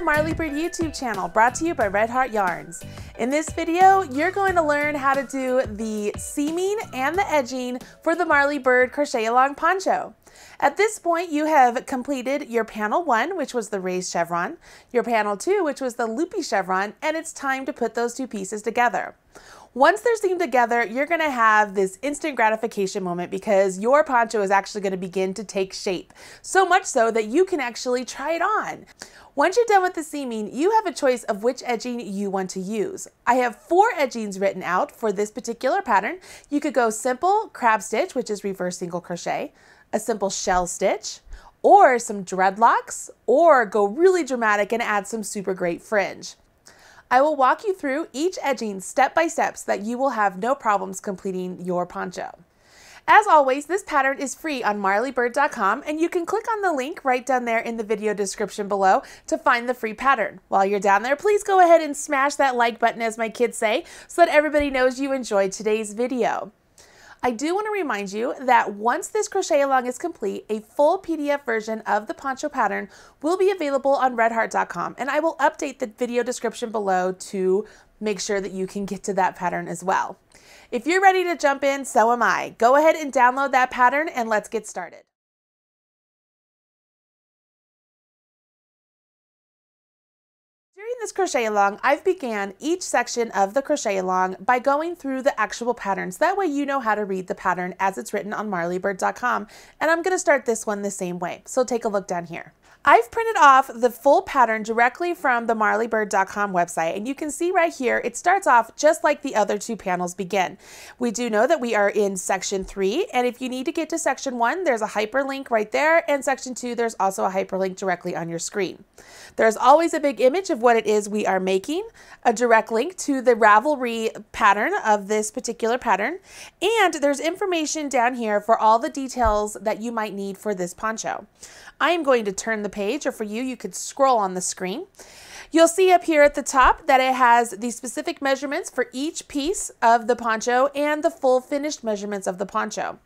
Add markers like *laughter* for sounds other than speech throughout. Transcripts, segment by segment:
the Marly Bird YouTube channel brought to you by Red Heart Yarns. In this video, you're going to learn how to do the seaming and the edging for the Marly Bird crochet along poncho. At this point, you have completed your panel one, which was the raised chevron, your panel two, which was the loopy chevron, and it's time to put those two pieces together. Once they're seamed together, you're gonna have this instant gratification moment because your poncho is actually gonna begin to take shape. So much so that you can actually try it on. Once you're done with the seaming, you have a choice of which edging you want to use. I have four edgings written out for this particular pattern. You could go simple crab stitch, which is reverse single crochet, a simple shell stitch, or some dreadlocks, or go really dramatic and add some super great fringe. I will walk you through each edging step by step so that you will have no problems completing your poncho. As always, this pattern is free on marlybird.com and you can click on the link right down there in the video description below to find the free pattern. While you're down there, please go ahead and smash that like button as my kids say so that everybody knows you enjoyed today's video. I do want to remind you that once this crochet along is complete, a full PDF version of the poncho pattern will be available on redheart.com and I will update the video description below to make sure that you can get to that pattern as well. If you're ready to jump in, so am I. Go ahead and download that pattern and let's get started. During this crochet along, I've began each section of the crochet along by going through the actual patterns. That way you know how to read the pattern as it's written on marlybird.com. And I'm going to start this one the same way. So take a look down here. I've printed off the full pattern directly from the marlybird.com website and you can see right here it starts off just like the other two panels begin. We do know that we are in section 3 and if you need to get to section 1 there's a hyperlink right there and section 2 there's also a hyperlink directly on your screen. There's always a big image of what it is we are making, a direct link to the Ravelry pattern of this particular pattern, and there's information down here for all the details that you might need for this poncho. I am going to turn the page, or for you, you could scroll on the screen. You'll see up here at the top that it has the specific measurements for each piece of the poncho and the full finished measurements of the poncho.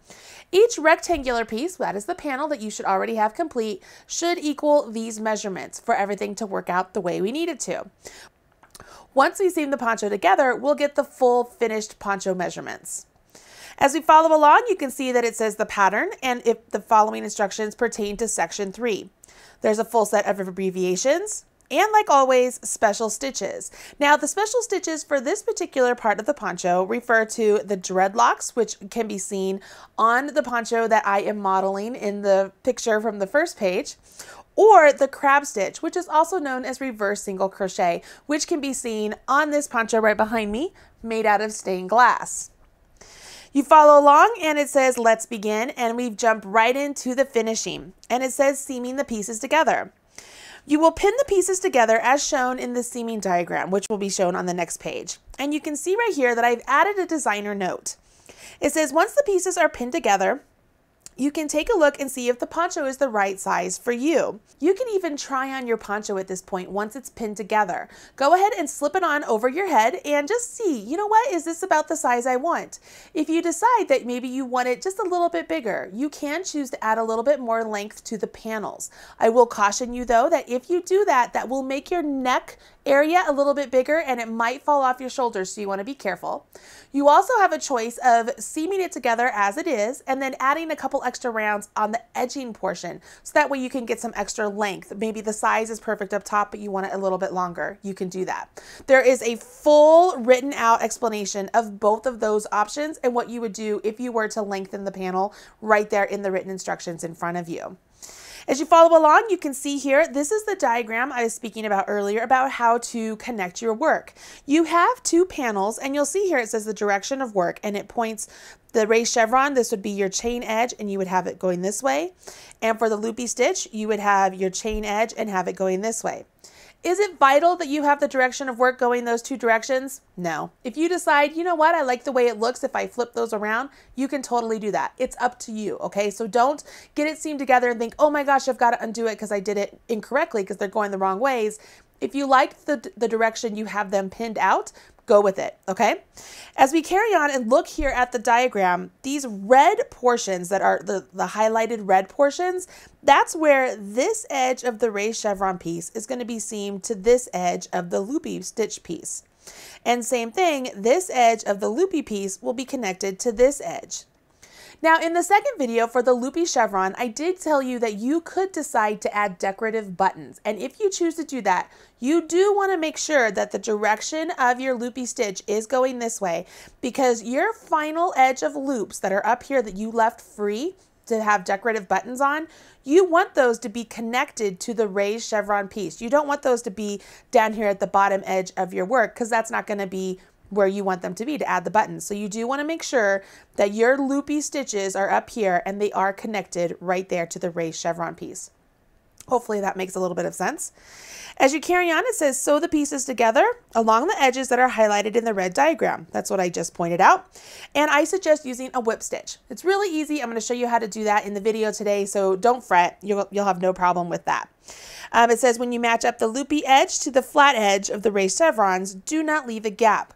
Each rectangular piece, that is the panel that you should already have complete, should equal these measurements for everything to work out the way we need it to. Once we seam the poncho together, we'll get the full finished poncho measurements. As we follow along, you can see that it says the pattern and if the following instructions pertain to section 3. There's a full set of abbreviations, and like always, special stitches. Now, the special stitches for this particular part of the poncho refer to the dreadlocks, which can be seen on the poncho that I am modeling in the picture from the first page, or the crab stitch, which is also known as reverse single crochet, which can be seen on this poncho right behind me, made out of stained glass. You follow along and it says, let's begin. And we've jumped right into the finishing. And it says seaming the pieces together. You will pin the pieces together as shown in the seaming diagram, which will be shown on the next page. And you can see right here that I've added a designer note. It says once the pieces are pinned together, you can take a look and see if the poncho is the right size for you. You can even try on your poncho at this point once it's pinned together. Go ahead and slip it on over your head and just see, you know what, is this about the size I want? If you decide that maybe you want it just a little bit bigger, you can choose to add a little bit more length to the panels. I will caution you though that if you do that, that will make your neck area a little bit bigger and it might fall off your shoulders, so you want to be careful. You also have a choice of seaming it together as it is and then adding a couple extra rounds on the edging portion so that way you can get some extra length. Maybe the size is perfect up top but you want it a little bit longer. You can do that. There is a full written out explanation of both of those options and what you would do if you were to lengthen the panel right there in the written instructions in front of you. As you follow along, you can see here, this is the diagram I was speaking about earlier about how to connect your work. You have two panels and you'll see here it says the direction of work and it points the raised chevron, this would be your chain edge and you would have it going this way. And for the loopy stitch, you would have your chain edge and have it going this way. Is it vital that you have the direction of work going those two directions? No. If you decide, you know what, I like the way it looks if I flip those around, you can totally do that. It's up to you, okay? So don't get it seamed together and think, oh my gosh, I've got to undo it because I did it incorrectly because they're going the wrong ways. If you like the, the direction you have them pinned out, go with it, okay? As we carry on and look here at the diagram, these red portions that are the, the highlighted red portions, that's where this edge of the raised chevron piece is going to be seamed to this edge of the loopy stitch piece. And same thing, this edge of the loopy piece will be connected to this edge. Now in the second video for the loopy chevron, I did tell you that you could decide to add decorative buttons. And if you choose to do that, you do want to make sure that the direction of your loopy stitch is going this way because your final edge of loops that are up here that you left free to have decorative buttons on, you want those to be connected to the raised chevron piece. You don't want those to be down here at the bottom edge of your work because that's not going to be where you want them to be to add the buttons. So you do want to make sure that your loopy stitches are up here and they are connected right there to the raised chevron piece. Hopefully that makes a little bit of sense. As you carry on, it says sew the pieces together along the edges that are highlighted in the red diagram. That's what I just pointed out. And I suggest using a whip stitch. It's really easy. I'm going to show you how to do that in the video today, so don't fret. You'll, you'll have no problem with that. Um, it says when you match up the loopy edge to the flat edge of the raised chevrons, do not leave a gap.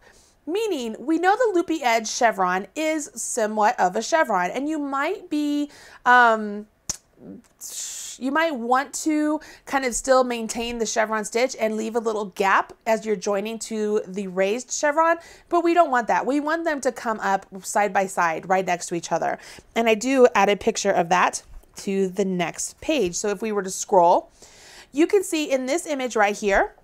Meaning, we know the loopy edge chevron is somewhat of a chevron, and you might be, um, you might want to kind of still maintain the chevron stitch and leave a little gap as you're joining to the raised chevron, but we don't want that. We want them to come up side by side right next to each other. And I do add a picture of that to the next page. So if we were to scroll, you can see in this image right here,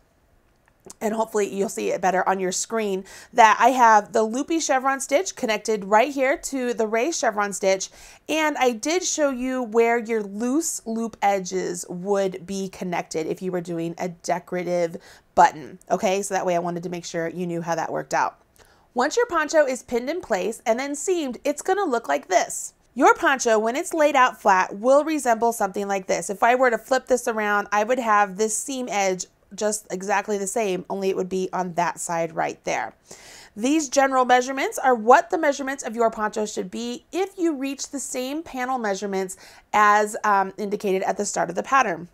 and hopefully you'll see it better on your screen, that I have the loopy chevron stitch connected right here to the raised chevron stitch. And I did show you where your loose loop edges would be connected if you were doing a decorative button. Okay, so that way I wanted to make sure you knew how that worked out. Once your poncho is pinned in place and then seamed, it's gonna look like this. Your poncho, when it's laid out flat, will resemble something like this. If I were to flip this around, I would have this seam edge just exactly the same, only it would be on that side right there. These general measurements are what the measurements of your poncho should be if you reach the same panel measurements as um, indicated at the start of the pattern.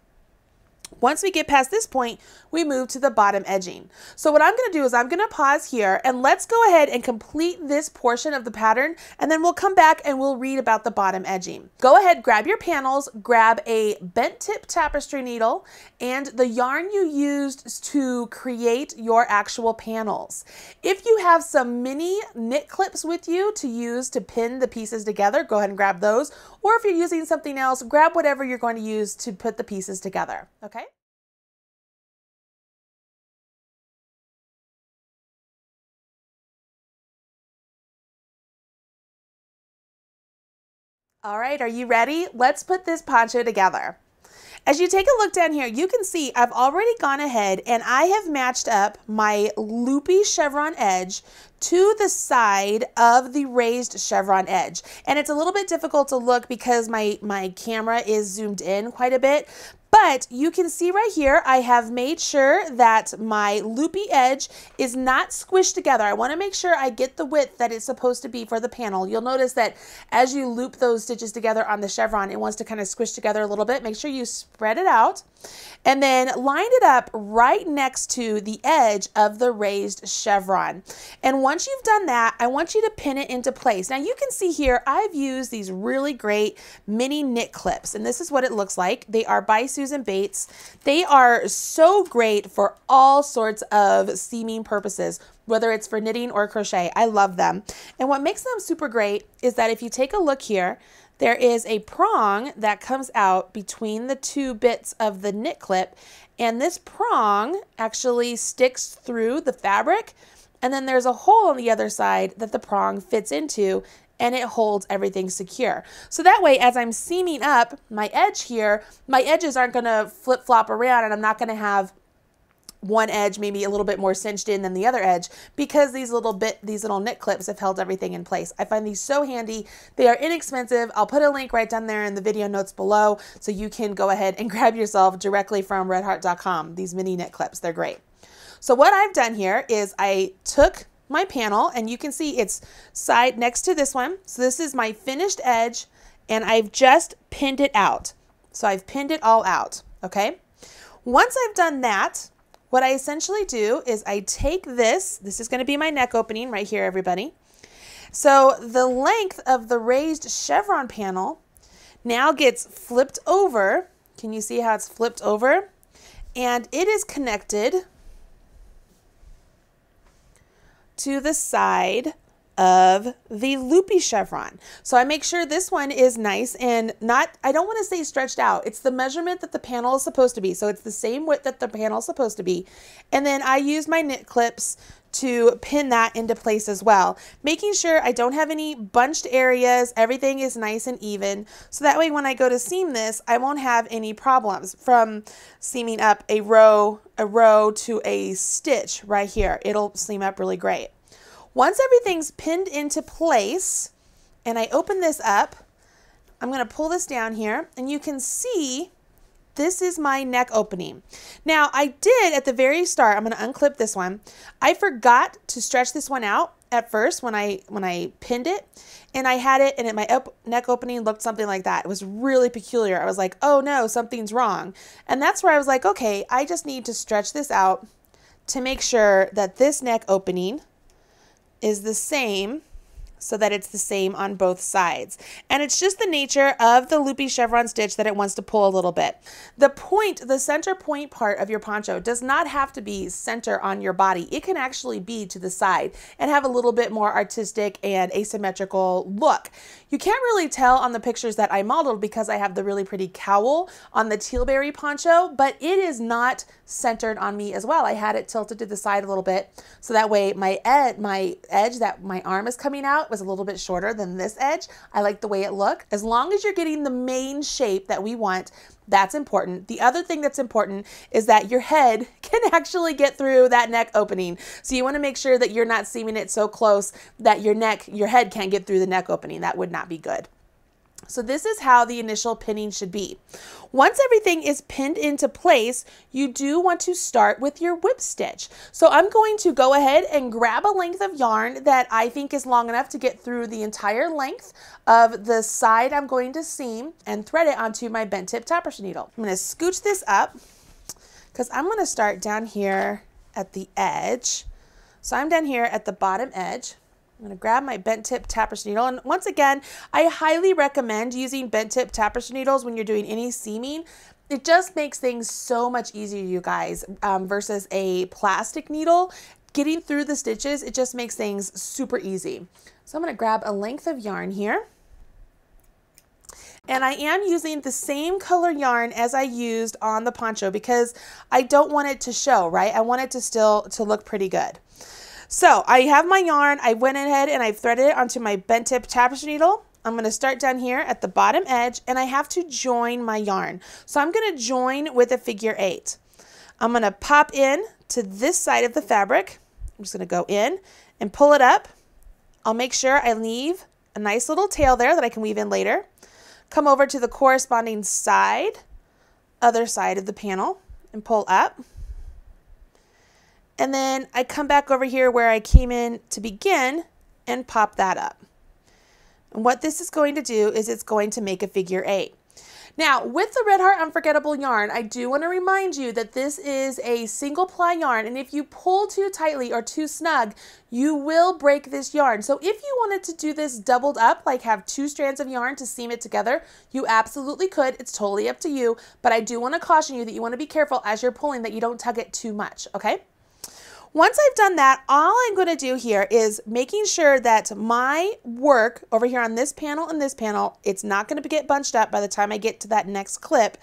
Once we get past this point, we move to the bottom edging. So what I'm going to do is I'm going to pause here and let's go ahead and complete this portion of the pattern and then we'll come back and we'll read about the bottom edging. Go ahead, grab your panels, grab a bent tip tapestry needle and the yarn you used to create your actual panels. If you have some mini knit clips with you to use to pin the pieces together, go ahead and grab those. Or if you're using something else, grab whatever you're going to use to put the pieces together, okay? All right, are you ready? Let's put this poncho together. As you take a look down here, you can see I've already gone ahead and I have matched up my loopy chevron edge to the side of the raised chevron edge. And it's a little bit difficult to look because my, my camera is zoomed in quite a bit, but you can see right here, I have made sure that my loopy edge is not squished together. I wanna make sure I get the width that it's supposed to be for the panel. You'll notice that as you loop those stitches together on the chevron, it wants to kind of squish together a little bit. Make sure you spread it out and then line it up right next to the edge of the raised chevron. And once you've done that, I want you to pin it into place. Now you can see here, I've used these really great mini knit clips and this is what it looks like. They are by Susan Bates. They are so great for all sorts of seaming purposes, whether it's for knitting or crochet. I love them. And what makes them super great is that if you take a look here, there is a prong that comes out between the two bits of the knit clip and this prong actually sticks through the fabric and then there's a hole on the other side that the prong fits into and it holds everything secure. So that way, as I'm seaming up my edge here, my edges aren't gonna flip flop around and I'm not gonna have one edge maybe a little bit more cinched in than the other edge because these little bit these little knit clips have held everything in place. I find these so handy. They are inexpensive. I'll put a link right down there in the video notes below so you can go ahead and *laughs* grab yourself directly from redheart.com. These mini knit clips, they're great. So what I've done here is I took my panel and you can see it's side next to this one. So this is my finished edge and I've just pinned it out. So I've pinned it all out, okay? Once I've done that, what I essentially do is I take this, this is going to be my neck opening right here, everybody. So the length of the raised chevron panel now gets flipped over. Can you see how it's flipped over? And it is connected to the side of the loopy chevron. So I make sure this one is nice and not, I don't want to say stretched out. It's the measurement that the panel is supposed to be. So it's the same width that the panel is supposed to be. And then I use my knit clips to pin that into place as well, making sure I don't have any bunched areas, everything is nice and even, so that way when I go to seam this, I won't have any problems from seaming up a row, a row to a stitch right here. It'll seam up really great. Once everything's pinned into place and I open this up, I'm going to pull this down here and you can see this is my neck opening. Now I did at the very start, I'm going to unclip this one. I forgot to stretch this one out at first when I when I pinned it and I had it and it, my neck opening looked something like that. It was really peculiar. I was like, oh no, something's wrong. And that's where I was like, okay, I just need to stretch this out to make sure that this neck opening is the same so that it's the same on both sides. And it's just the nature of the loopy chevron stitch that it wants to pull a little bit. The point, the center point part of your poncho does not have to be center on your body. It can actually be to the side and have a little bit more artistic and asymmetrical look. You can't really tell on the pictures that I modeled because I have the really pretty cowl on the tealberry poncho, but it is not centered on me as well. I had it tilted to the side a little bit so that way my ed my edge that my arm is coming out was a little bit shorter than this edge. I like the way it looked. As long as you're getting the main shape that we want, that's important. The other thing that's important is that your head *laughs* can actually get through that neck opening. So you want to make sure that you're not seaming it so close that your neck, your head can't get through the neck opening. That would not be good. So this is how the initial pinning should be. Once everything is pinned into place, you do want to start with your whip stitch. So I'm going to go ahead and grab a length of yarn that I think is long enough to get through the entire length of the side I'm going to seam and thread it onto my bent tip tapestry needle. I'm going to scooch this up because I'm going to start down here at the edge. So I'm down here at the bottom edge. I'm going to grab my bent tip tapestry needle. And once again, I highly recommend using bent tip tapestry needles when you're doing any seaming. It just makes things so much easier, you guys, um, versus a plastic needle. Getting through the stitches, it just makes things super easy. So I'm going to grab a length of yarn here. And I am using the same color yarn as I used on the poncho because I don't want it to show, right? I want it to still to look pretty good. So I have my yarn. I went ahead and I threaded it onto my bent tip tapestry needle. I'm going to start down here at the bottom edge and I have to join my yarn. So I'm going to join with a figure eight. I'm going to pop in to this side of the fabric. I'm just going to go in and pull it up. I'll make sure I leave a nice little tail there that I can weave in later. Come over to the corresponding side, other side of the panel and pull up. And then I come back over here where I came in to begin and pop that up. And what this is going to do is it's going to make a figure eight. Now, with the Red Heart Unforgettable yarn, I do want to remind you that this is a single ply yarn, and if you pull too tightly or too snug, you will break this yarn. So if you wanted to do this doubled up, like have two strands of yarn to seam it together, you absolutely could. It's totally up to you, but I do want to caution you that you want to be careful as you're pulling that you don't tug it too much, okay? Once I've done that, all I'm going to do here is making sure that my work over here on this panel and this panel, it's not going to get bunched up by the time I get to that next clip.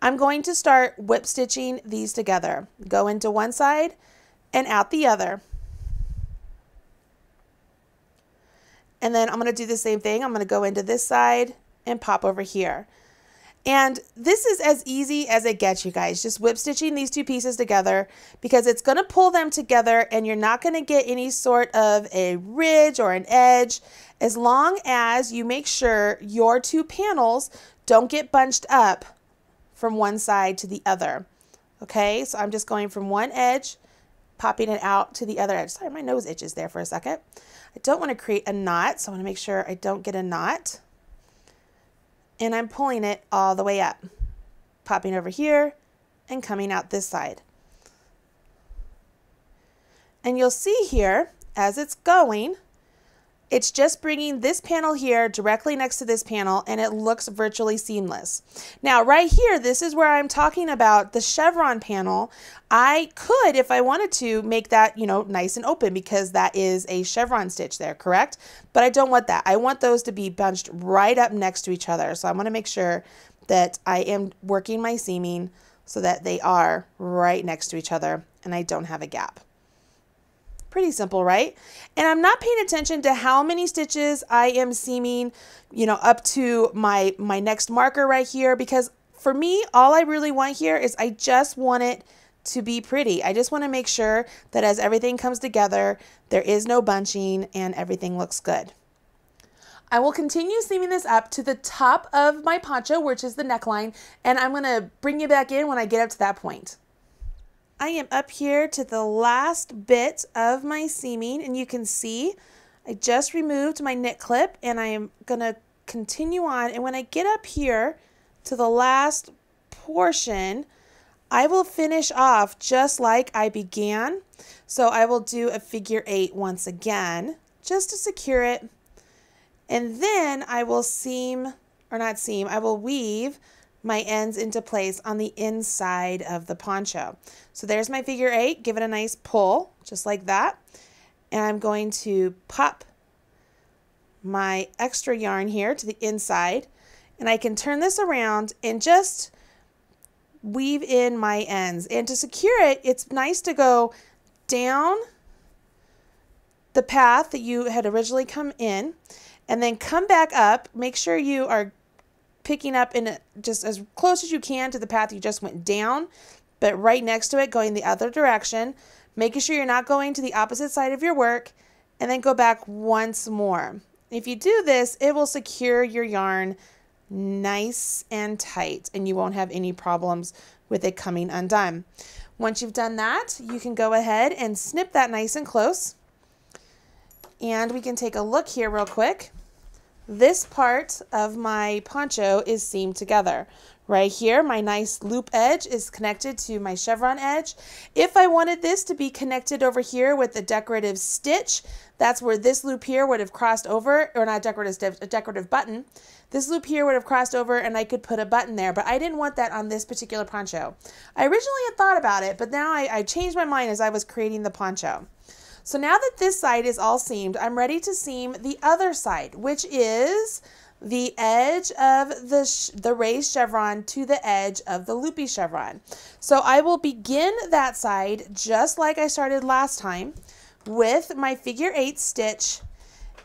I'm going to start whip stitching these together. Go into one side and out the other. And then I'm going to do the same thing. I'm going to go into this side and pop over here. And this is as easy as it gets, you guys. Just whip stitching these two pieces together because it's going to pull them together and you're not going to get any sort of a ridge or an edge as long as you make sure your two panels don't get bunched up from one side to the other. Okay, so I'm just going from one edge, popping it out to the other edge. Sorry, my nose itches there for a second. I don't want to create a knot, so I want to make sure I don't get a knot and I'm pulling it all the way up, popping over here and coming out this side. And you'll see here as it's going, it's just bringing this panel here directly next to this panel and it looks virtually seamless. Now right here, this is where I'm talking about the chevron panel. I could, if I wanted to, make that, you know, nice and open because that is a chevron stitch there, correct? But I don't want that. I want those to be bunched right up next to each other. So I want to make sure that I am working my seaming so that they are right next to each other and I don't have a gap. Pretty simple, right? And I'm not paying attention to how many stitches I am seaming, you know, up to my, my next marker right here because for me, all I really want here is I just want it to be pretty. I just want to make sure that as everything comes together, there is no bunching and everything looks good. I will continue seaming this up to the top of my poncho, which is the neckline, and I'm going to bring you back in when I get up to that point. I am up here to the last bit of my seaming and you can see I just removed my knit clip and I am going to continue on. And when I get up here to the last portion I will finish off just like I began. So I will do a figure eight once again just to secure it. And then I will seam or not seam I will weave my ends into place on the inside of the poncho. So there's my figure eight, give it a nice pull, just like that. And I'm going to pop my extra yarn here to the inside and I can turn this around and just weave in my ends. And to secure it, it's nice to go down the path that you had originally come in and then come back up. Make sure you are picking up in just as close as you can to the path you just went down, but right next to it going the other direction, making sure you're not going to the opposite side of your work, and then go back once more. If you do this, it will secure your yarn nice and tight and you won't have any problems with it coming undone. Once you've done that, you can go ahead and snip that nice and close. And we can take a look here real quick. This part of my poncho is seamed together. Right here, my nice loop edge is connected to my chevron edge. If I wanted this to be connected over here with a decorative stitch, that's where this loop here would have crossed over, or not decorative, a decorative button. This loop here would have crossed over and I could put a button there, but I didn't want that on this particular poncho. I originally had thought about it, but now I, I changed my mind as I was creating the poncho. So now that this side is all seamed, I'm ready to seam the other side, which is the edge of the, the raised chevron to the edge of the loopy chevron. So I will begin that side just like I started last time with my figure eight stitch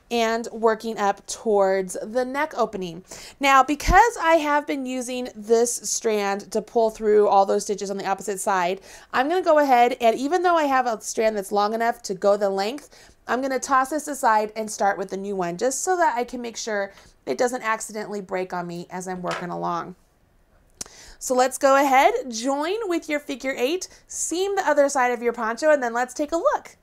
and working up towards the neck opening. Now, because I have been using this strand to pull through all those stitches on the opposite side, I'm going to go ahead and even though I have a strand that's long enough to go the length, I'm going to toss this aside and start with the new one just so that I can make sure it doesn't accidentally break on me as I'm working along. So let's go ahead, join with your figure eight, seam the other side of your poncho, and then let's take a look.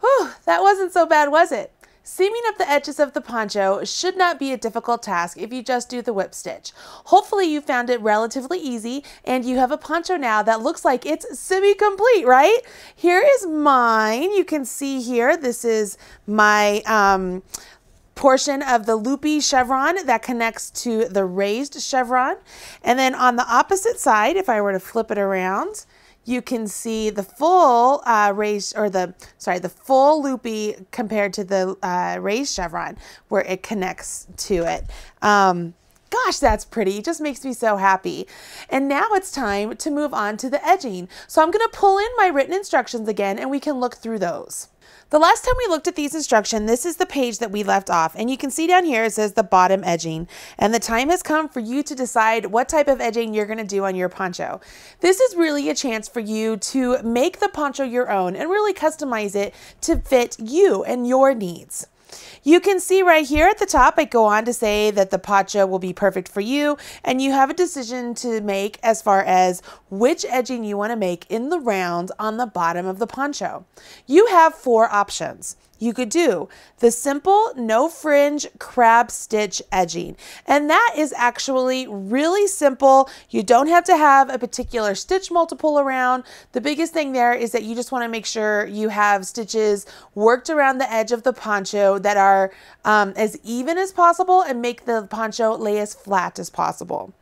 Whew, that wasn't so bad, was it? Seaming up the edges of the poncho should not be a difficult task if you just do the whip stitch. Hopefully you found it relatively easy and you have a poncho now that looks like it's semi-complete, right? Here is mine. You can see here, this is my um, portion of the loopy chevron that connects to the raised chevron. And then on the opposite side, if I were to flip it around, you can see the full uh, raised or the sorry the full loopy compared to the uh, raised chevron where it connects to it. Um, gosh, that's pretty. It just makes me so happy. And now it's time to move on to the edging. So I'm going to pull in my written instructions again and we can look through those. The last time we looked at these instructions, this is the page that we left off. And you can see down here it says the bottom edging. And the time has come for you to decide what type of edging you're going to do on your poncho. This is really a chance for you to make the poncho your own and really customize it to fit you and your needs. You can see right here at the top, I go on to say that the poncho will be perfect for you and you have a decision to make as far as which edging you want to make in the round on the bottom of the poncho. You have four options you could do the simple no fringe crab stitch edging. And that is actually really simple. You don't have to have a particular stitch multiple around. The biggest thing there is that you just want to make sure you have stitches worked around the edge of the poncho that are um, as even as possible and make the poncho lay as flat as possible.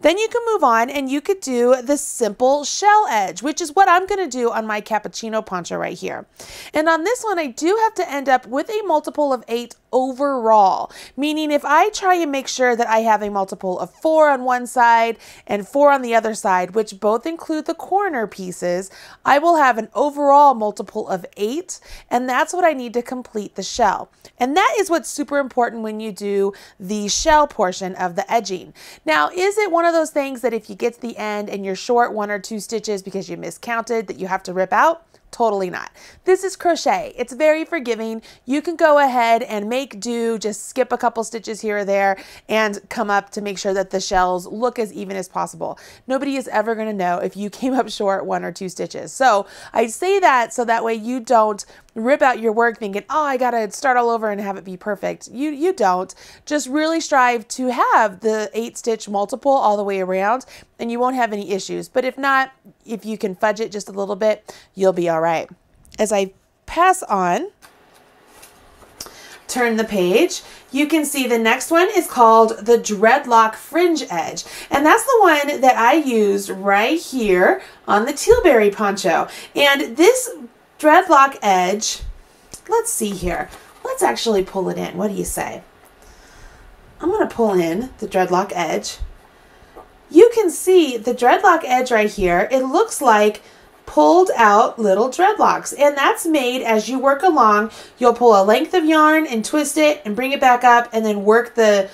Then you can move on and you could do the simple shell edge, which is what I'm going to do on my cappuccino poncho right here. And on this one, I do have to end up with a multiple of eight overall, meaning if I try and make sure that I have a multiple of four on one side and four on the other side, which both include the corner pieces, I will have an overall multiple of eight, and that's what I need to complete the shell. And that is what's super important when you do the shell portion of the edging. Now, is it one of those things that if you get to the end and you're short one or two stitches because you miscounted that you have to rip out? Totally not. This is crochet. It's very forgiving. You can go ahead and make do, just skip a couple stitches here or there and come up to make sure that the shells look as even as possible. Nobody is ever going to know if you *laughs* came up short one or two stitches. So I say that so that way you don't rip out your work thinking, oh, I got to start all over and have it be perfect. You, you don't. Just really strive to have the eight stitch multiple all the way around and you won't have any issues. But if not, if you can fudge it just a little bit, you'll be all right. As I pass on, turn the page, you can see the next one is called the dreadlock fringe edge. And that's the one that I used right here on the tealberry poncho. And this dreadlock edge, let's see here. Let's actually pull it in. What do you say? I'm going to pull in the dreadlock edge. You can see the dreadlock edge right here. It looks like pulled out little dreadlocks and that's made as you work along you'll pull a length of yarn and twist it and bring it back up and then work the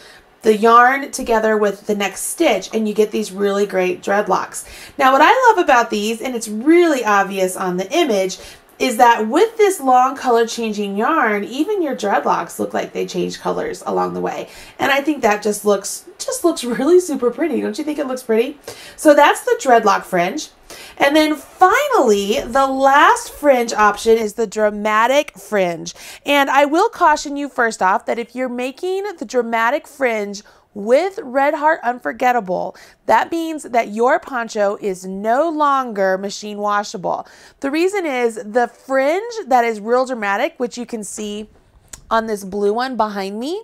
the yarn together with the next stitch and you get these really great dreadlocks. Now what I love about these, and it's really obvious on the image, is that with this long color changing yarn, even your dreadlocks look like they change colors along the way. And I think that just looks, just looks *laughs* really super pretty. Don't you think it looks pretty? So that's the dreadlock fringe. And then finally, the last fringe option is the dramatic fringe. And I will caution you first off that if you're making the dramatic fringe with Red Heart Unforgettable, that means that your poncho is no longer machine washable. The reason is the fringe that is real dramatic, which you can see on this blue one behind me,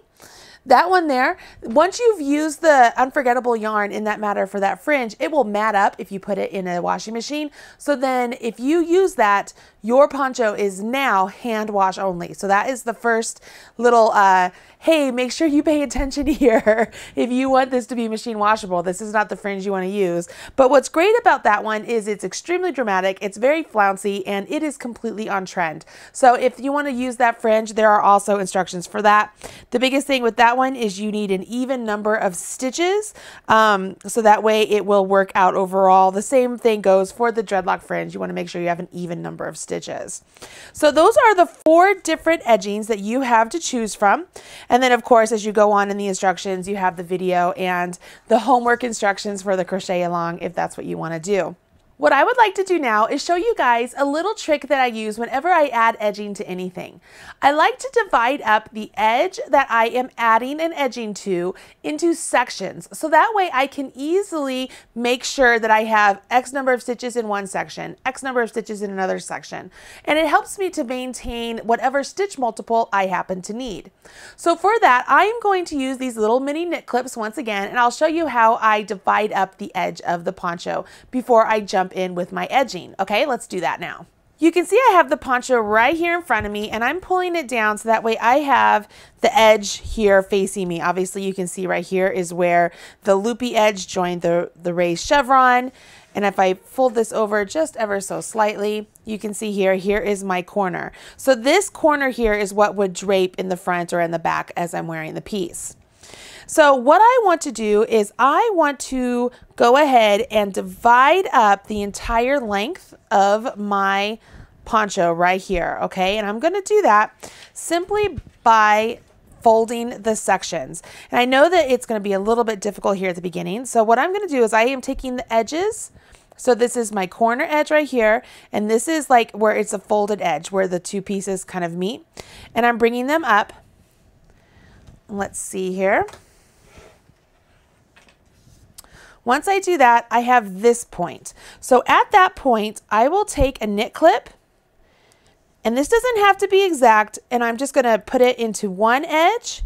that one there, once you've used the unforgettable yarn in that matter for that fringe, it will mat up if you put it in a washing machine. So then if you use that, your poncho is now hand wash only. So that is the first little, uh, hey, make sure you pay attention *laughs* here if you want this to be machine washable. This is not the fringe you want to use. But what's great about that one is it's extremely dramatic, it's very flouncy, and it is completely on trend. So if you want to use that fringe, there are also instructions for that. The biggest thing with that one is you need an even number of stitches, um, so that way it will work out overall. The same thing goes for the dreadlock fringe. You want to make sure you have an even number of stitches. So those are the four different edgings that you have to choose from. And then of course, as you go on in the instructions, you have the video and the homework instructions for the crochet along if that's what you want to do. What I would like to do now is show you guys a little trick that I use whenever I add edging to anything. I like to divide up the edge that I am adding an edging to into sections. So that way I can easily make sure that I have X number of stitches in one section, X number of stitches in another section. And it helps me to maintain whatever stitch multiple I happen to need. So for that, I am going to use these little mini knit clips once again, and I'll show you how I divide up the edge of the poncho before I jump jump in with my edging. Okay, let's do that now. You can see I have the poncho right here in front of me and I'm pulling it down so that way I have the edge here facing me. Obviously you can see right here is where the loopy edge joined the, the raised chevron. And if I fold this over just ever so slightly, you can see here, here is my corner. So this corner here is what would drape in the front or in the back as I'm wearing the piece. So what I want to do is I want to go ahead and divide up the entire length of my poncho right here, okay? And I'm going to do that simply by folding the sections. And I know that it's going to be a little bit difficult here at the beginning. So what I'm going to do is I am taking the edges. So this is my corner edge right here. And this is like where it's a folded edge where the two pieces kind of meet. And I'm bringing them up. Let's see here. Once I do that, I have this point. So at that point, I will take a knit clip and this doesn't have to be exact. And I'm just going to put it into one edge.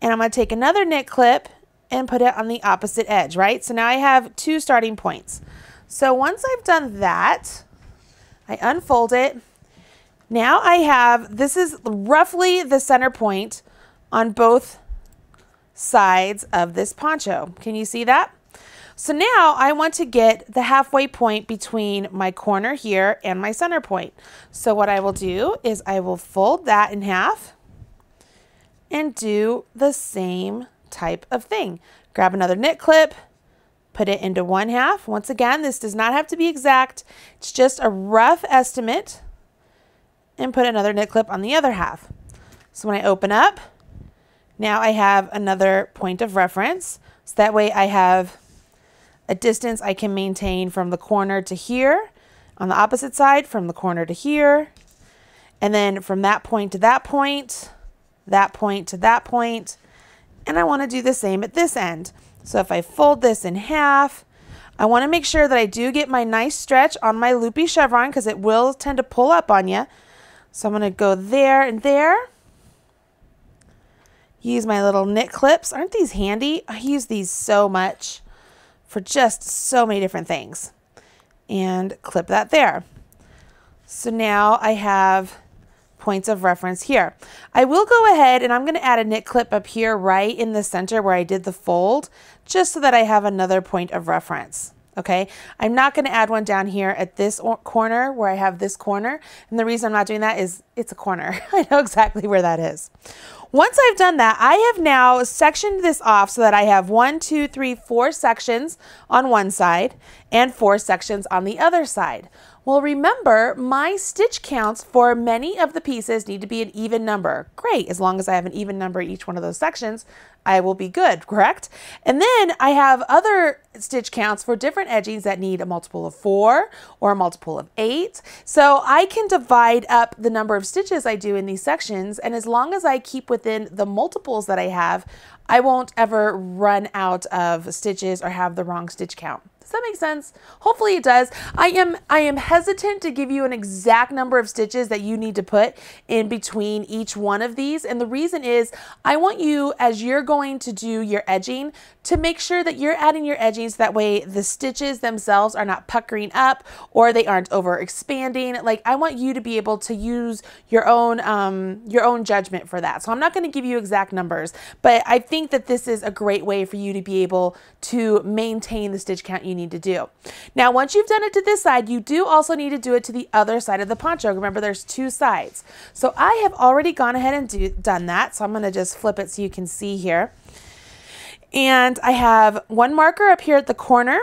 And I'm going to take another knit clip and put it on the opposite edge, right? So now I have two starting points. So once I've done that, I unfold it. Now I have, this is roughly the center point on both sides of this poncho. Can you see that? So now I want to get the halfway point between my corner here and my center point. So what I will do is I will fold that in half and do the same type of thing. Grab another knit clip, put it into one half. Once again, this does not have to be exact. It's just a rough estimate and put another knit clip on the other half. So when I open up, now I have another point of reference. So that way I have a distance I can maintain from the corner to here, on the opposite side from the corner to here, and then from that point to that point, that point to that point, and I want to do the same at this end. So if I fold this in half, I want to make sure that I do get my nice stretch on my loopy chevron because it will tend to pull up on you. So I'm going to go there and there. Use my little knit clips. Aren't these handy? I use these so much for just so many different things. And clip that there. So now I have points of reference here. I will go ahead and I'm going to add a knit clip up here right in the center where I did the fold just so that I have another point of reference. Okay, I'm not going to add one down here at this corner where I have this corner. And the reason I'm not doing that is it's a corner. *laughs* I know exactly where that is. Once I've done that, I have now sectioned this off so that I have one, two, three, four sections on one side and four sections on the other side. Well, remember, my stitch counts for many of the pieces need to be an even number. Great, as long as I have an even number in each one of those sections, I will be good, correct? And then I have other stitch counts for different edgings that need a multiple of four or a multiple of eight. So I can divide up the number of stitches I do in these sections, and as long as I keep within the multiples that I have, I won't ever run out of stitches or have the wrong stitch count. Does that make sense? Hopefully it does. I am I am hesitant to give you an exact number of stitches that you need to put in between each one of these. And the reason is I want you, as you're going to do your edging, to make sure that you're adding your edgings that way the stitches themselves are not puckering up or they aren't over expanding. Like I want you to be able to use your own um, your own judgment for that. So I'm not going to give you exact numbers, but I think that this is a great way for you to be able to maintain the stitch count you need to do. Now, once you've done it to this side, you do also need to do it to the other side of the poncho. Remember, there's two sides. So I have already gone ahead and do, done that. So I'm going to just flip it so you can see here. And I have one marker up here at the corner.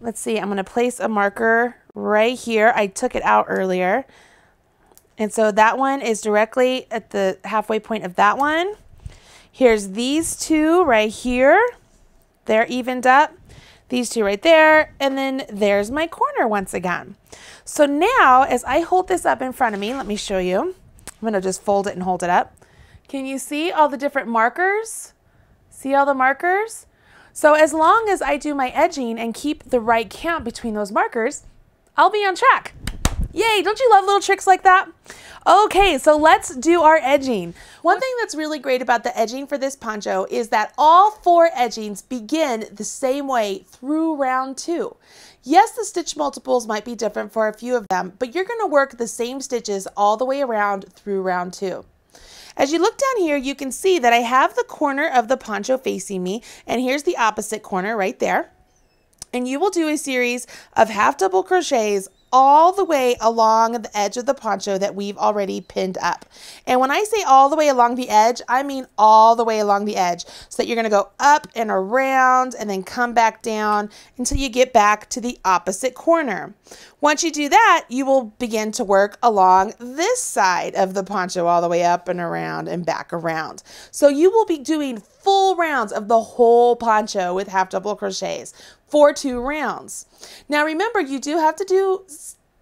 Let's see, I'm going to place a marker right here. I took it out earlier. And so that one is directly at the halfway point of that one. Here's these two right here. They're evened up these two right there, and then there's my corner once again. So now, as I hold this up in front of me, let me show you. I'm to just fold it and hold it up. Can you see all the different markers? See all the markers? So as long as I do my edging and keep the right count between those markers, I'll be on track. Yay, don't you love little tricks like that? Okay, so let's do our edging. One thing that's really great about the edging for this poncho is that all four edgings begin the same way through round two. Yes, the stitch multiples might be different for a few of them, but you're gonna work the same stitches all the way around through round two. As you look down here, you can see that I have the corner of the poncho facing me, and here's the opposite corner right there and you will do a series of half double crochets all the way along the edge of the poncho that we've already pinned up. And when I say all the way along the edge, I mean all the way along the edge. So that you're gonna go up and around and then come back down until you get back to the opposite corner. Once you do that, you will begin to work along this side of the poncho all the way up and around and back around. So you will be doing full rounds of the whole poncho with half double crochets for two rounds. Now remember, you do have to do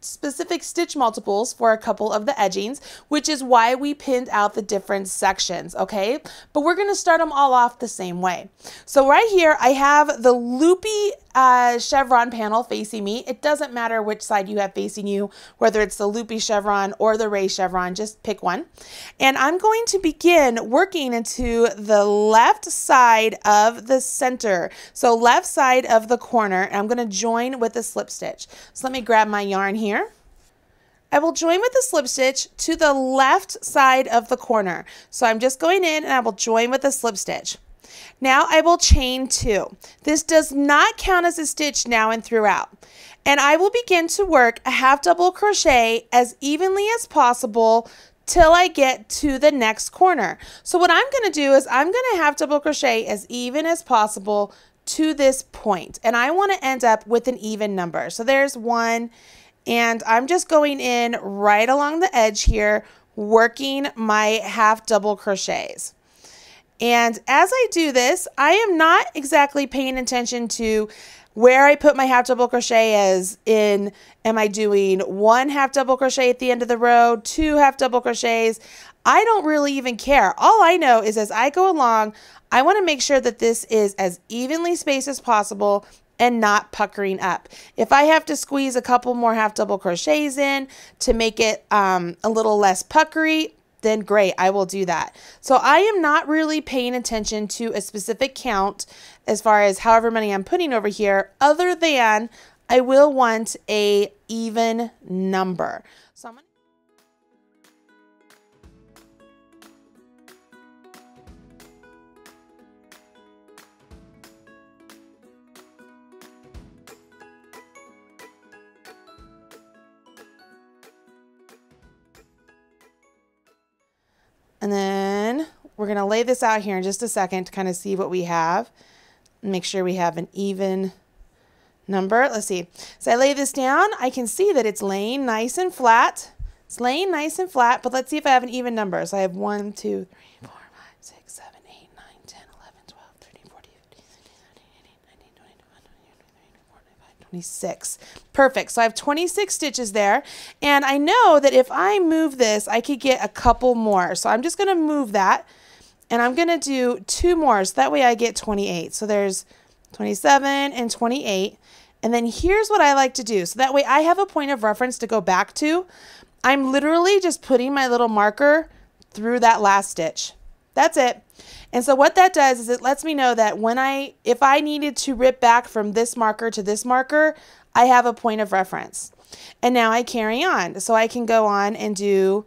specific stitch multiples for a couple of the edgings, which is why we pinned out the different sections, okay? But we're gonna start them all off the same way. So right here, I have the loopy uh, chevron panel facing me. It doesn't matter which side you have facing you, whether it's the loopy chevron or the ray chevron, just pick one. And I'm going to begin working into the left side of the center. So left side of the corner, and I'm gonna join with a slip stitch. So let me grab my yarn here. I will join with the slip stitch to the left side of the corner. So I'm just going in and I will join with a slip stitch. Now I will chain two. This does not count as a stitch now and throughout. And I will begin to work a half double crochet as evenly as possible till I get to the next corner. So what I'm going to do is I'm going to half double crochet as even as possible to this point. And I want to end up with an even number. So there's one and I'm just going in right along the edge here, working my half double crochets. And as I do this, I am not exactly paying attention to where I put my half double crochet as in, am I doing one half double crochet at the end of the row, two half double crochets? I don't really even care. All I know is as I go along, I want to make sure that this is as evenly spaced as possible and not puckering up. If I have to squeeze a couple more half double crochets in to make it um, a little less puckery, then great, I will do that. So I am not really paying attention to a specific count as far as however many I'm putting over here, other than I will want a even number. So I'm And then we're going to lay this out here in just a second to kind of see what we have. Make sure we have an even number. Let's see. So I lay this down. I can see that it's laying nice and flat. It's laying nice and flat, but let's see if I have an even number. So I have 1, 2, 3, 4, 26. Perfect. So I have 26 stitches there. And I know that if I move this, I could get a couple more. So I'm just going to move that. And I'm going to do two more. So that way I get 28. So there's 27 and 28. And then here's what I like to do. So that way I have a point of reference to go back to. I'm literally just putting my little marker through that last stitch. That's it. And so what that does is it lets me know that when I, if I needed to rip back from this marker to this marker, I have a point of reference. And now I carry on. So I can go on and do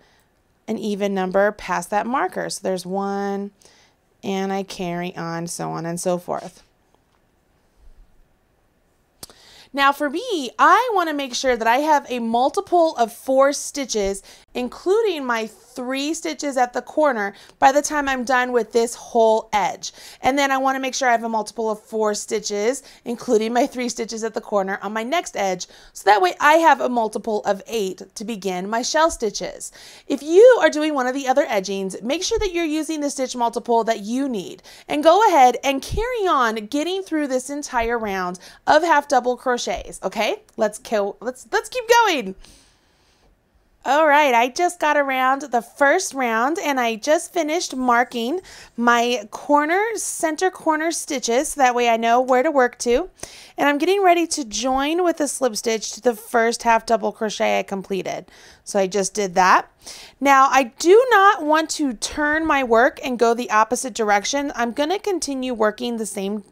an even number past that marker. So there's one, and I carry on, so on and so forth. Now for me, I want to make sure that I have a multiple of four stitches, including my three stitches at the corner by the time I'm done with this whole edge. And then I want to make sure I have a multiple of four stitches, including my three stitches at the corner on my next edge. So that way I have a multiple of eight to begin my shell stitches. If you are doing one of the other edgings, make sure that you're using the stitch multiple that you need and go ahead and carry on getting through this entire round of half double crochets. Okay, let's kill, let's, let's keep going. All right, I just got around the first round and I just finished marking my corner, center corner stitches. So that way I know where to work to. And I'm getting ready to join with a slip stitch to the first half double crochet I completed. So I just did that. Now I do not want to turn my work and go the opposite direction. I'm going to continue working the same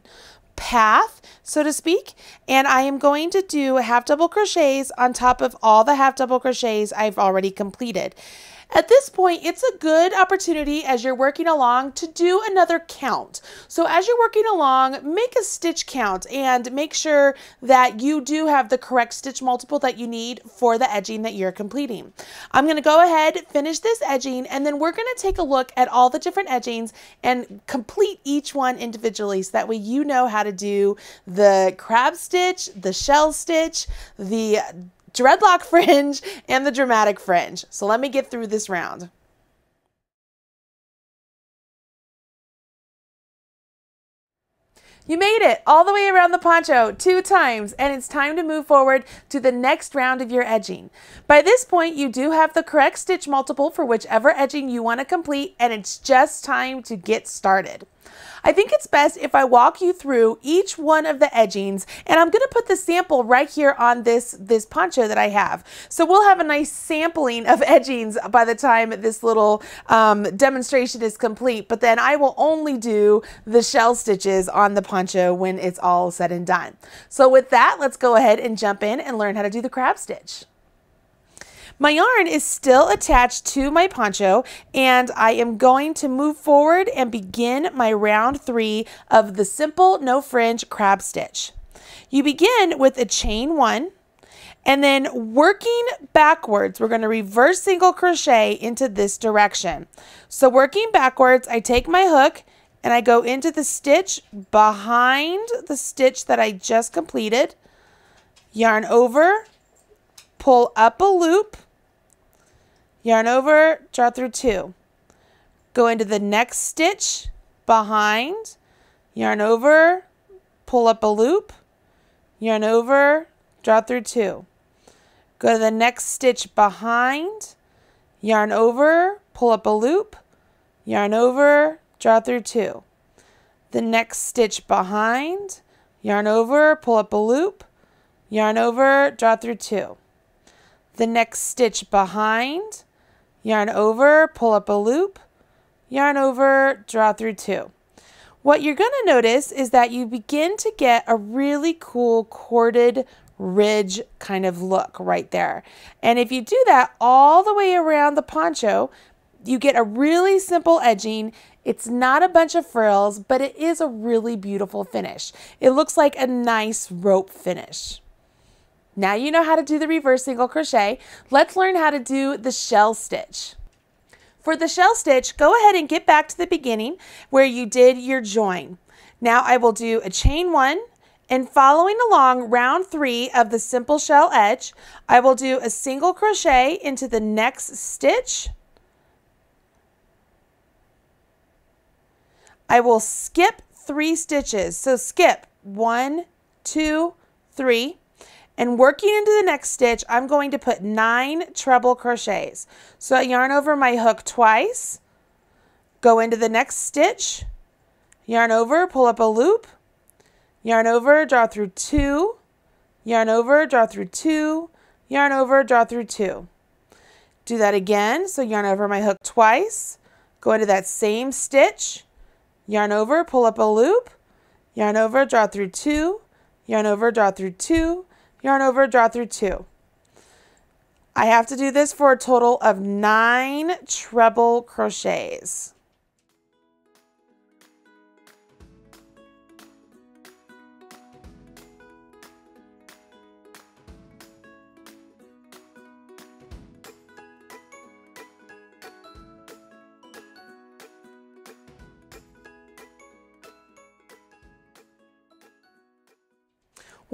path, so to speak. And I am going to do half double crochets on top of all the half double crochets I've already completed. At this point, it's a good opportunity as you're working along to do another count. So as you're working along, make a stitch count and make sure that you do have the correct stitch multiple that you need for the edging that you're completing. I'm going to go ahead, finish this edging, and then we're going to take a look at all the different edgings and complete each one individually so that way you know how to do the crab stitch, the shell stitch, the dreadlock *laughs* fringe, and the dramatic fringe. So let me get through this round. You made it all the way around the poncho two times, and it's time to move forward to the next round of your edging. By this point, you do have the correct stitch multiple for whichever edging you want to complete, and it's just time to get started. I think it's best if I walk you through each one of the edgings and I'm going to put the sample right here on this, this poncho that I have. So we'll have a nice sampling of *laughs* edgings by the time this little um, demonstration is complete, but then I will only do the shell stitches on the poncho when it's all said and done. So with that, let's go ahead and jump in and learn how to do the crab stitch. My yarn is still attached to my poncho and I am going to move forward and begin my round three of the simple no fringe crab stitch. You begin with a chain one and then working backwards, we're going to reverse single crochet into this direction. So working backwards, I take my hook and I go into the stitch behind the stitch that I just completed, yarn over, pull up a loop, yarn over, draw through two. Go into the next stitch behind, yarn over, pull up a loop, yarn over, draw through two. Go to the next stitch behind, yarn over, pull up a loop, yarn over, draw through two. The next stitch behind, yarn over, pull up a loop, yarn over, draw through two. The next stitch behind, yarn over, pull up a loop, yarn over, draw through two. What you're going to notice is that you begin to get a really cool corded ridge kind of look right there. And if you do that all the way around the poncho, you get a really simple edging. It's not a bunch of frills, but it is a really beautiful finish. It looks like a nice rope finish. Now you know how to do the reverse single crochet. Let's learn how to do the shell stitch. For the shell stitch, go ahead and get back to the beginning where you did your join. Now I will do a chain one and following along round three of the simple shell edge, I will do a single crochet into the next stitch. I will skip three stitches. So skip one, two, three. And working into the next stitch, I'm going to put nine treble crochets. So I yarn over my hook twice, go into the next stitch, yarn over, pull up a loop, yarn over, draw through two, yarn over, draw through two, yarn over, draw through two. Do that again. So yarn over my hook twice, go into that same stitch, yarn over, pull up a loop, yarn over, draw through two, yarn over, draw through two, yarn over, draw through two. I have to do this for a total of nine treble crochets.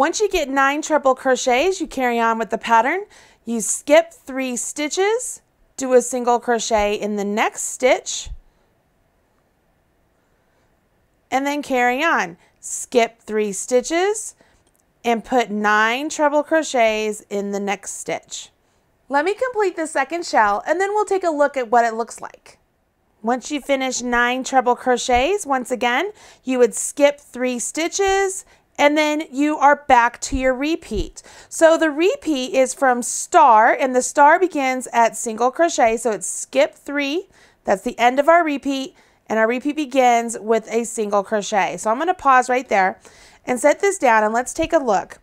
Once you get nine triple crochets, you carry on with the pattern. You skip three stitches, do a single crochet in the next stitch, and then carry on. Skip three stitches and put nine treble crochets in the next stitch. Let me complete the second shell and then we'll take a look at what it looks like. Once you finish nine treble crochets, once again, you would skip three stitches and then you are back to your repeat. So the repeat is from star and the star begins at single crochet. So it's skip three. That's the end of our repeat and our repeat begins with a single crochet. So I'm going to pause right there and set this down and let's take a look.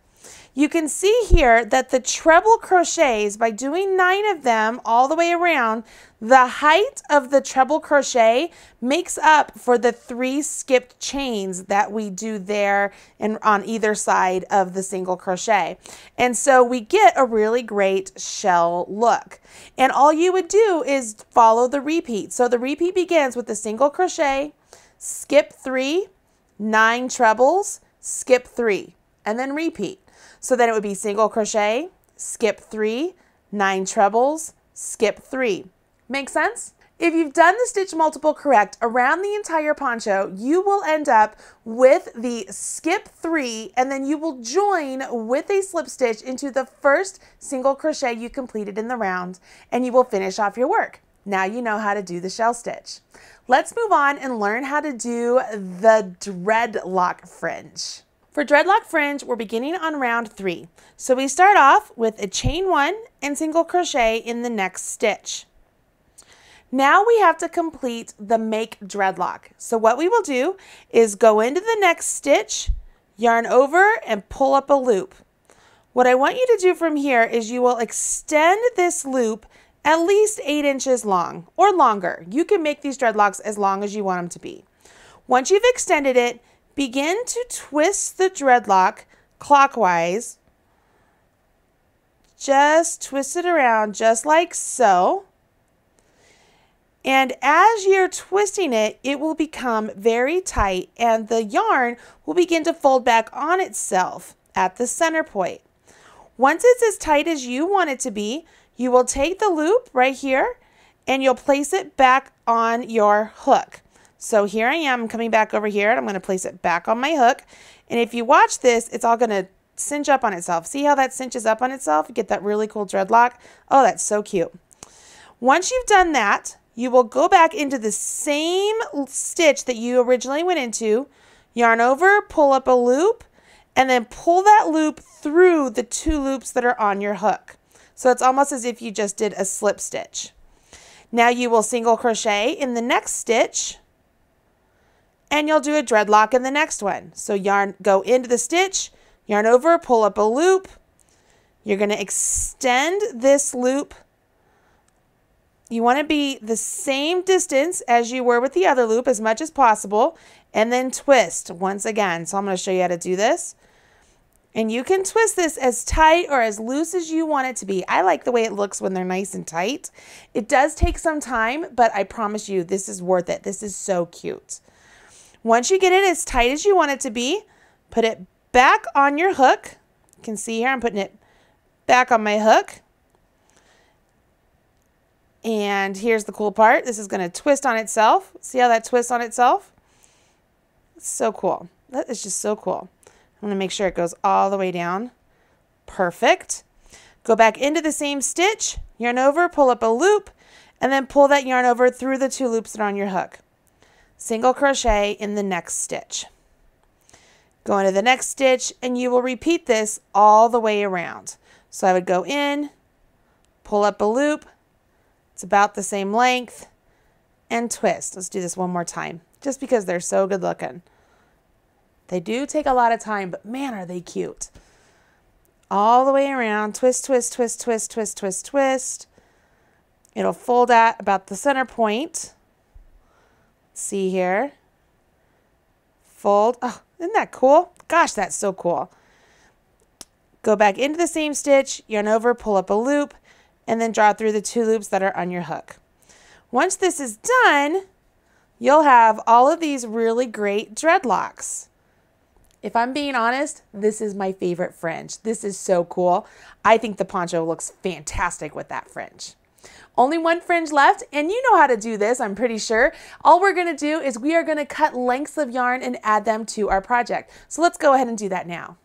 You can see here that the treble crochets, by doing nine of them all the way around, the height of the treble crochet makes up for the three skipped chains that we do there and on either side of the single crochet. And so we get a really great shell look. And all you would do is follow the repeat. So the repeat begins with the single crochet, skip three, nine trebles, skip three, and then repeat. So then it would be single crochet, skip three, nine trebles, skip three. Make sense? If you've done the stitch multiple correct around the entire poncho, you will end up with the skip three and then you will join with a slip stitch into the first single crochet you completed in the round and you will finish off your work. Now you know how to do the shell stitch. Let's move on and learn how to do the dreadlock fringe. For dreadlock fringe, we're beginning on round three. So we start off with a chain one and single crochet in the next stitch. Now we have to complete the make dreadlock. So what we will do is go into the next stitch, yarn over and pull up a loop. What I want you to do from here is you will extend this loop at least eight inches long or longer. You can make these dreadlocks as long as you want them to be. Once you've extended it, begin to twist the dreadlock clockwise. Just twist it around just like so. And as you're twisting it, it will become very tight and the yarn will begin to fold back on itself at the center point. Once it's as tight as you want it to be, you will take the loop right here and you'll place it back on your hook. So here I am coming back over here and I'm going to place it back on my hook. And if you watch this, it's all going to cinch up on itself. See how that cinches up on itself? Get that really cool dreadlock. Oh, that's so cute. Once you've done that, you will go back into the same stitch that you originally went into, yarn over, pull up a loop, and then pull that loop through the two loops that are on your hook. So it's almost as if you just did a slip stitch. Now you will single crochet in the next stitch and you'll do a dreadlock in the next one. So yarn, go into the stitch, yarn over, pull up a loop. You're going to extend this loop you want to be the same distance as you were with the other loop as much as possible and then twist once again. So I'm going to show you how to do this. And you can twist this as tight or as loose as you want it to be. I like the way it looks when they're nice and tight. It does take some time, but I promise you this is worth it. This is so cute. Once you get it as tight as you want it to be, put it back on your hook. You can see here I'm putting it back on my hook. And here's the cool part. This is going to twist on itself. See how that twists on itself? so cool. That is just so cool. I'm going to make sure it goes all the way down. Perfect. Go back into the same stitch, yarn over, pull up a loop, and then pull that yarn over through the two loops that are on your hook. Single crochet in the next stitch. Go into the next stitch, and you will repeat this all the way around. So I would go in, pull up a loop, it's about the same length. And twist. Let's do this one more time, just because they're so good looking. They do take a lot of time, but man, are they cute. All the way around, twist, twist, twist, twist, twist, twist, twist. It'll fold at about the center point. See here. Fold. Oh, isn't that cool? Gosh, that's so cool. Go back into the same stitch, yarn over, pull up a loop, and then draw through the two loops that are on your hook. Once this is done, you'll have all of these really great dreadlocks. If I'm being honest, this is my favorite fringe. This is so cool. I think the poncho looks fantastic with that fringe. Only one fringe left, and you know how to do this, I'm pretty sure. All we're gonna do is we are gonna cut lengths of yarn and add them to our project. So let's go ahead and do that now.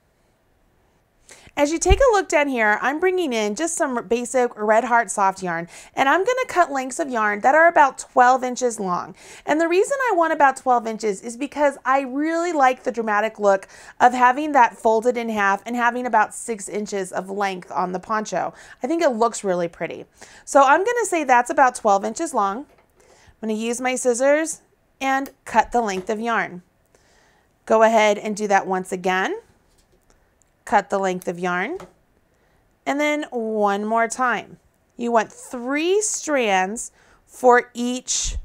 As you take a look down here, I'm bringing in just some basic Red Heart soft yarn, and I'm going to cut lengths of yarn that are about 12 inches long. And the reason I want about 12 inches is because I really like the dramatic look of having that folded in half and having about six inches of length on the poncho. I think it looks really pretty. So I'm going to say that's about 12 inches long. I'm going to use my scissors and cut the length of yarn. Go ahead and do that once again cut the length of yarn, and then one more time. You want three strands for each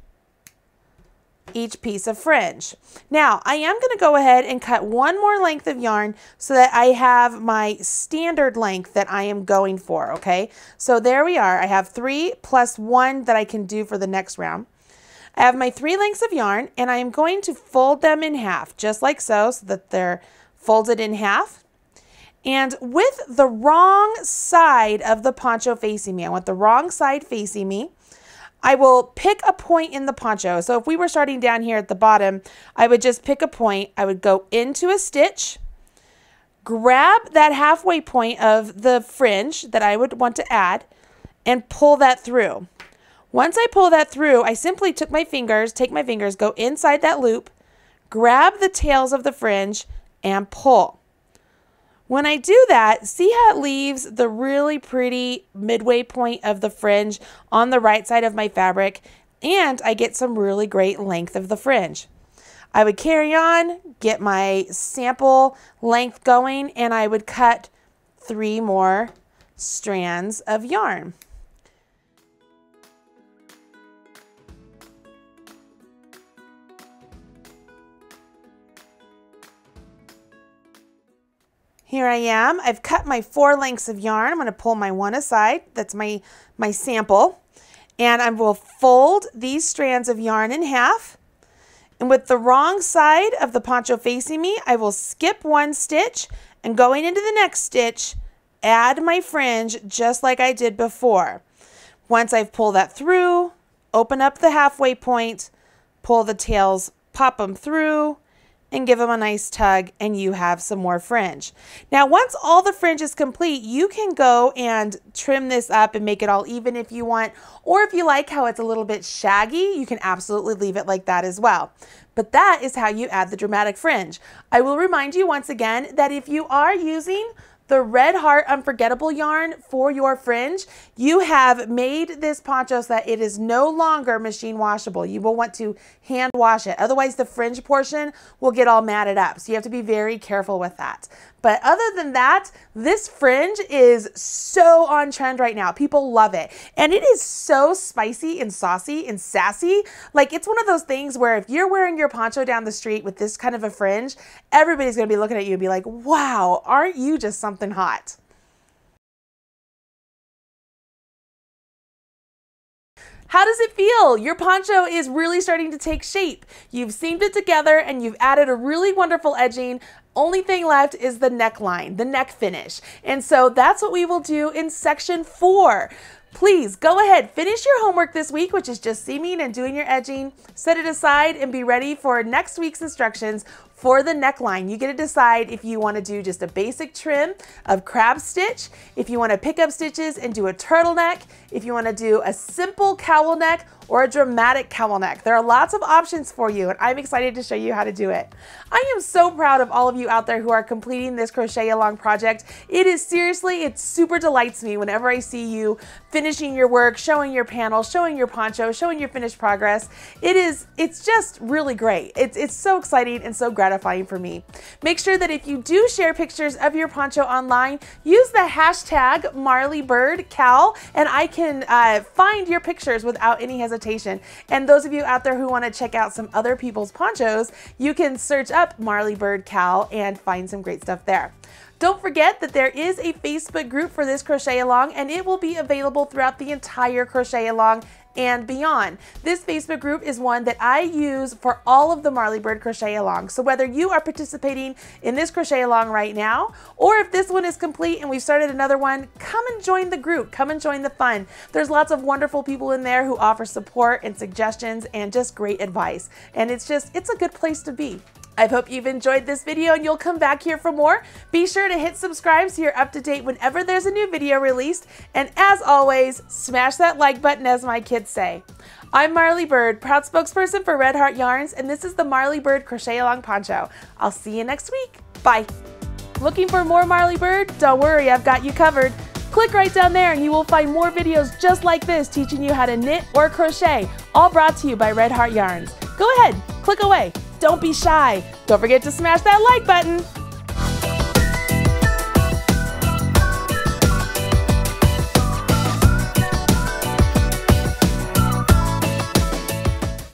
each piece of fringe. Now, I am going to go ahead and cut one more length of yarn so that I have my standard length that I am going for, okay? So there we are. I have three plus one that I can do for the next round. I have my three lengths of yarn and I am going to fold them in half, just like so, so that they're folded in half. And with the wrong side of the poncho facing me, I want the wrong side facing me, I will pick a point in the poncho. So if we were starting down here at the bottom, I would just pick a point. I would go into a stitch, grab that halfway point of the fringe that I would want to add, and pull that through. Once I pull that through, I simply took my fingers, take my fingers, go inside that loop, grab the tails of the fringe, and pull. When I do that, see how it leaves the really pretty midway point of the fringe on the right side of my fabric, and I get some really great length of the fringe. I would carry on, get my sample length going, and I would cut three more strands of yarn. Here I am. I've cut my four lengths of yarn. I'm going to pull my one aside. That's my, my sample. And I will fold these strands of yarn in half. And with the wrong side of the poncho facing me, I will skip one stitch and going into the next stitch, add my fringe just like I did before. Once I've pulled that through, open up the halfway point, pull the tails, pop them through, and give them a nice tug and you have some more fringe. Now once all the fringe is complete you can go and trim this up and make it all even if you want or if you like how it's a little bit shaggy you can absolutely leave it like that as well. But that is how you add the dramatic fringe. I will remind you once again that if you are using the Red Heart Unforgettable yarn for your fringe, you have made this poncho so that it is no longer machine washable. You will want to hand wash it. Otherwise, the fringe portion will get all matted up. So you have to be very careful with that. But other than that, this fringe is so on trend right now. People love it. And it is so spicy and saucy and sassy. Like it's one of those things where if you're wearing your poncho down the street with this kind of a fringe, everybody's going to be looking at you and be like, wow, aren't you just something hot? How does it feel? Your poncho is really starting to take shape. You've seamed it together and you've added a really wonderful edging. Only thing left is the neckline, the neck finish. And so that's what we will do in section four. Please go ahead, finish your homework this week, which is just seaming and doing your edging. Set it aside and be ready for next week's instructions for the neckline, you get to decide if you want to do just a basic trim of crab stitch, if you want to pick up stitches and do a turtleneck, if you want to do a simple cowl neck or a dramatic cowl neck. There are lots of options for you and I'm excited to show you how to do it. I am so proud of all of you out there who are completing this crochet along project. It is seriously, it super delights me whenever I see you finishing your work, showing your panel, showing your poncho, showing your finished progress. It is, it's just really great. It's, it's so exciting and so gratifying gratifying for me. Make sure that if you do share pictures of your poncho online, use the hashtag MarlyBirdCal and I can uh, find your pictures without any hesitation. And those of you out there who want to check out some other people's ponchos, you can search up Marly Bird and find some great stuff there. Don't forget that there is a Facebook group for this crochet along and it will be available throughout the entire crochet along and beyond. This Facebook group is one that I use for all of the Marly Bird Crochet Along. So whether you are participating in this crochet along right now, or if this one is complete and we've started another one, come and join the group. Come and join the fun. There's lots of wonderful people in there who offer support and suggestions and just great advice. And it's just, it's a good place to be. I hope you've enjoyed this video and you'll come back here for more. Be sure to hit subscribe so you're up to date whenever there's a new video released. And as always, smash that like button as my kids say. I'm Marly Bird, proud spokesperson for Red Heart Yarns, and this is the Marly Bird Crochet Along Poncho. I'll see you next week. Bye. Looking for more Marly Bird? Don't worry, I've got you covered. Click right down there and you will find more videos just like this teaching you how to knit or crochet, all brought to you by Red Heart Yarns. Go ahead, click away. Don't be shy. Don't forget to smash that like button.